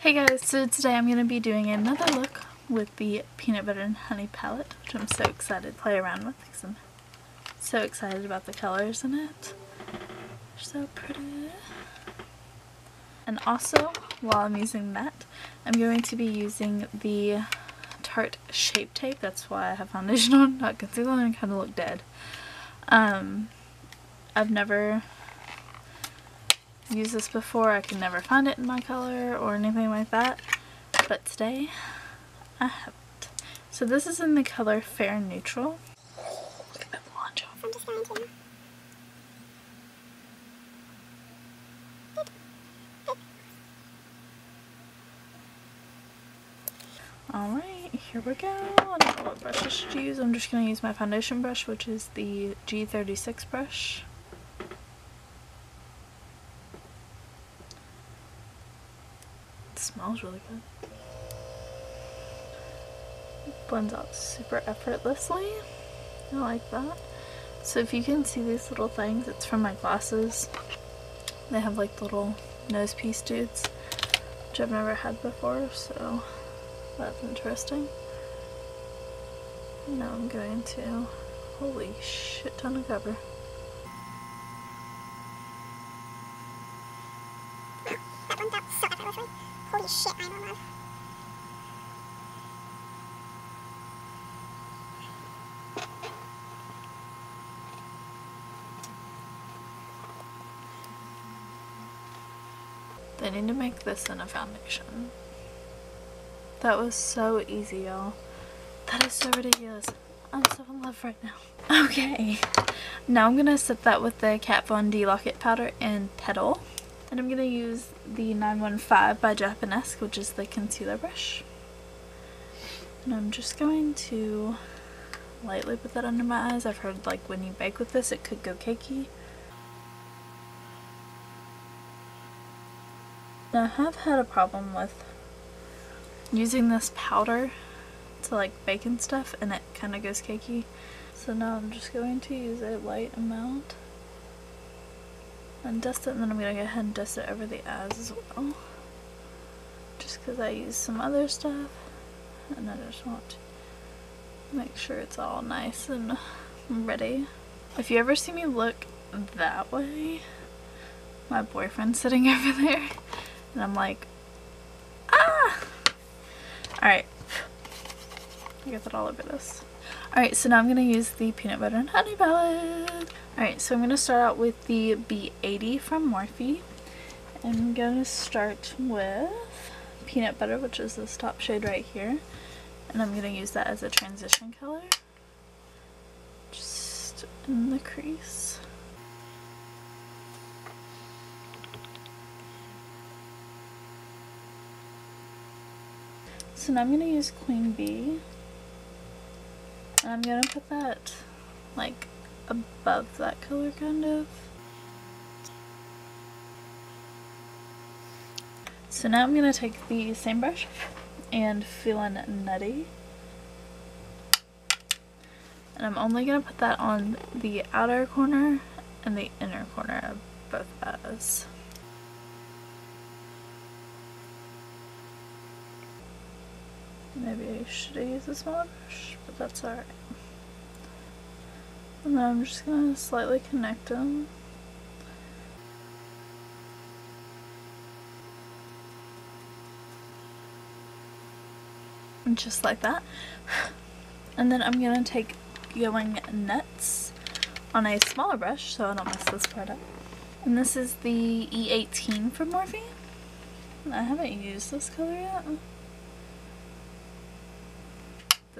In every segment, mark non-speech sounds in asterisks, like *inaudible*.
Hey guys, so today I'm going to be doing another look with the Peanut Butter and Honey palette, which I'm so excited to play around with because I'm so excited about the colors in it. They're so pretty. And also, while I'm using that, I'm going to be using the Tarte Shape Tape. That's why I have foundation *laughs* on, not concealer, and kind of look dead. Um, I've never used this before. I can never find it in my color or anything like that. But today, I have it. So this is in the color Fair Neutral. Alright, here we go. I don't know what brush I should use. I'm just going to use my foundation brush, which is the G36 brush. It smells really good. It blends out super effortlessly. I like that. So if you can see these little things, it's from my glasses. They have like little nose piece dudes, which I've never had before, so that's interesting. Now I'm going to, holy shit ton of cover. They need to make this in a foundation. That was so easy, y'all. That is so ridiculous. I'm so in love right now. *laughs* Okay, now I'm going to set that with the Kat Von D Lock-It Powder in Petal. And I'm going to use the 915 by Japonesque, which is the concealer brush. And I'm just going to lightly put that under my eyes. I've heard like when you bake with this it could go cakey. Now, I have had a problem with using this powder to like bake and stuff and it kind of goes cakey. So now I'm just going to use a light amount and dust it and then I'm going to go ahead and dust it over the eyes as well. Just because I use some other stuff and I just want to make sure it's all nice and ready. If you ever see me look that way, my boyfriend's sitting *laughs* over there and I'm like, ah! Alright. I got that all over this. Alright, so now I'm going to use the Peanut Butter and Honey palette. Alright, so I'm going to start out with the B80 from Morphe. I'm going to start with Peanut Butter, which is this top shade right here. And I'm going to use that as a transition color. Just in the crease. So now I'm going to use Queen Bee. And I'm to put that like above that color kind of. So now I'm to take the same brush and Feelin' Nutty. And I'm only to put that on the outer corner and the inner corner of both eyes. Maybe I should have used a smaller brush, but that's alright. And then I'm just going to slightly connect them. Just like that. And then I'm going to take Going Nuts on a smaller brush so I don't mess this part up. And this is the E18 from Morphe. I haven't used this color yet.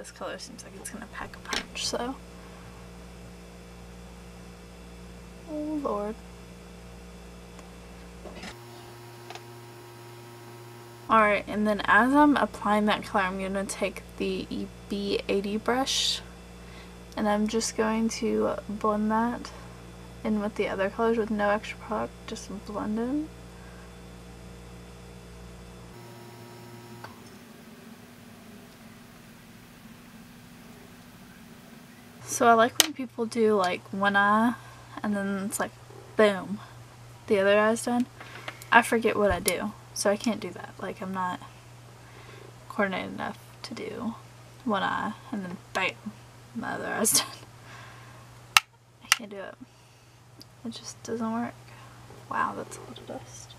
This color seems like it's to pack a punch, so. Oh lord. Alright, and then as I'm applying that color, I'm going to take the B80 brush and I'm just going to blend that in with the other colors with no extra product, just blend in. So I like when people do like one eye and then it's like boom, the other eye's done. I forget what I do. So I can't do that. Like I'm not coordinated enough to do one eye and then bam, my other eye's *laughs* done. I can't do it. It just doesn't work. Wow, that's a lot of dust.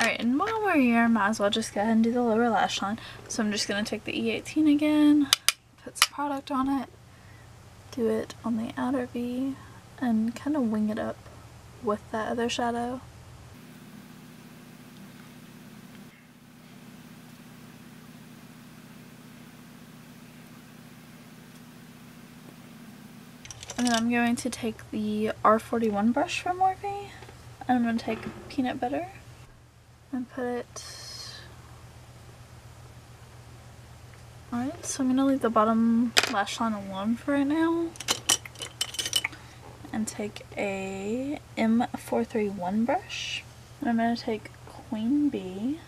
Alright, and while we're here, might as well just go ahead and do the lower lash line. So I'm just going to take the E18 again, put some product on it, do it on the outer V, and kind of wing it up with that other shadow. And then I'm going to take the R41 brush from Morphe and I'm going to take peanut butter and put it Alright, so I'm going to leave the bottom lash line alone for right now. And take a M431 brush. And I'm going to take Queen Bee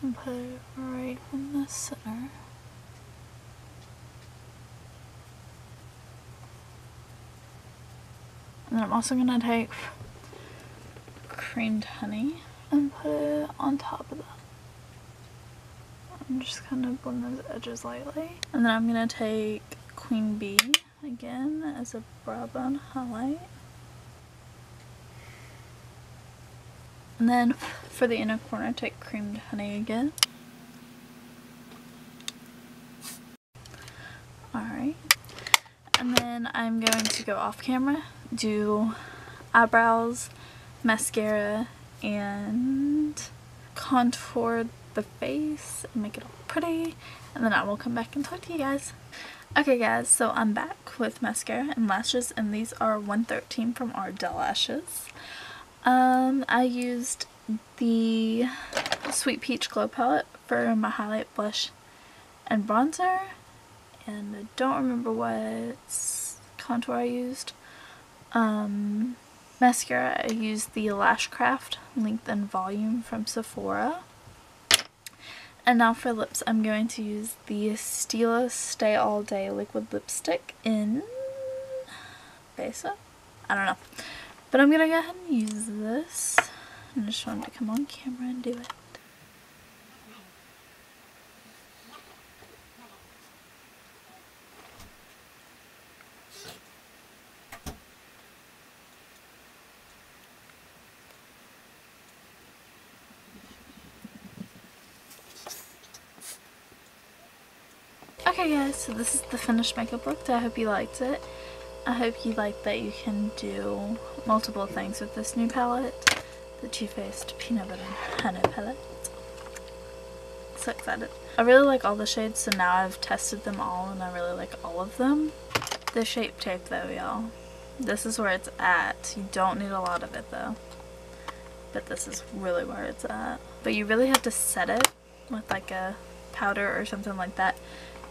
and put it right in the center. And then I'm also going to take creamed honey and put it on top of that. I'm just kind of blend those edges lightly. And then I'm going to take Queen Bee again as a brow bone highlight. And then *laughs* for the inner corner, take creamed honey again. Alright. And then I'm going to go off camera do eyebrows, mascara, and contour the face and make it all pretty and then I will come back and talk to you guys. Okay guys, so I'm back with mascara and lashes and these are 113 from Ardell Lashes. Um, I used the Sweet Peach Glow Palette for my highlight blush and bronzer and I don't remember what contour I used. Um, mascara, I used the Lashcraft Length and Volume from Sephora. And now for lips, I'm going to use the Stila Stay All Day Liquid Lipstick in Besa? I don't know. But I'm going to go ahead and use this. I just wanted to come on camera and do it. Okay guys, so this is the finished makeup look. I hope you liked it. I hope you like that you can do multiple things with this new palette. The Too Faced Peanut Butter and Honey palette. So excited. I really like all the shades, so now I've tested them all and I really like all of them. The Shape Tape though, y'all. This is where it's at. You don't need a lot of it though. But this is really where it's at. But you really have to set it with like a powder or something like that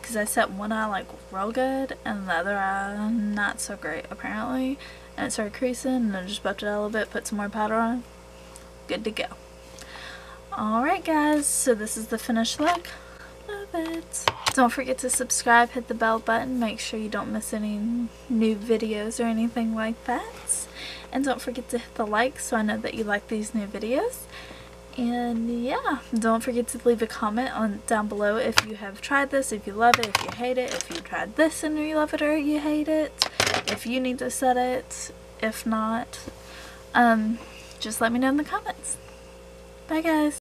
because I set one eye like real good and the other eye not so great apparently. And it started creasing and I just buffed it out a little bit put some more powder on. Good to go. Alright guys so this is the finished look love it. Don't forget to subscribe hit the bell button make sure you don't miss any new videos or anything like that. And don't forget to hit the like so I know that you like these new videos and yeah, don't forget to leave a comment on down below if you have tried this, if you love it, if you hate it, if you tried this and you love it or you hate it, if you need to set it, if not, um, just let me know in the comments. Bye guys!